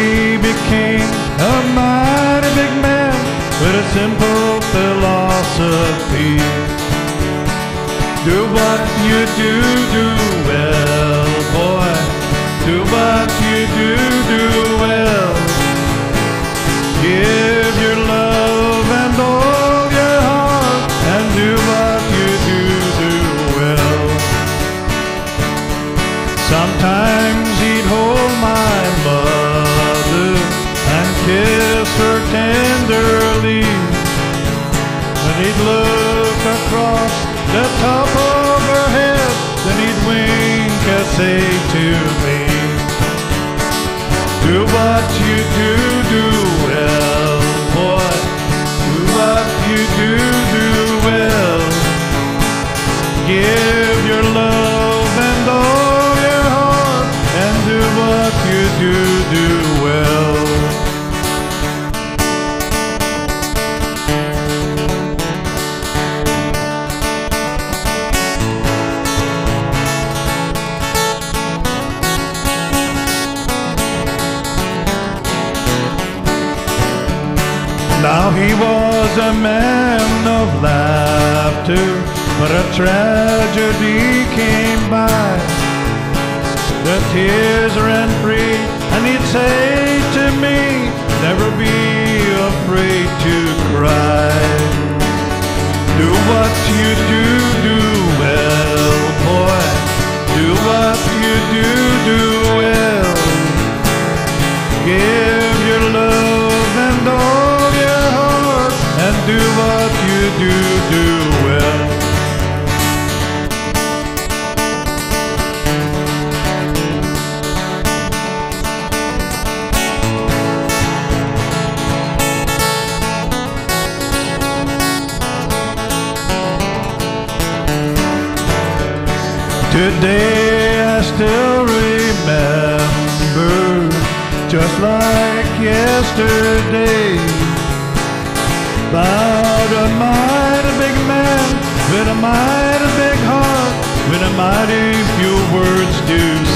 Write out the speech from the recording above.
daddy became a mighty big man with a simple philosophy. Do what you do, do well, boy. Do what you do, do well. Give your love and all your heart, and do what you do, do well. Sometimes say to me, Do what you do, do well, boy. Do what you do, do well. Give your love and all your heart, and do what you do, do Now he was a man of laughter, but a tragedy came by. The tears ran free, and he'd say to me, Never be afraid to do what you do, do well. Today I still remember, just like yesterday, about a mighty big man with a mighty big heart, with a mighty few words to